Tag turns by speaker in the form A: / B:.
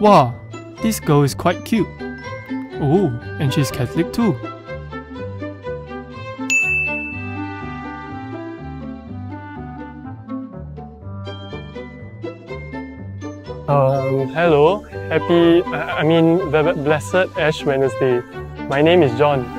A: Wow, this girl is quite cute. Oh, and she's Catholic too.
B: Um, hello, happy, uh, I mean, blessed Ash Wednesday. My name is John.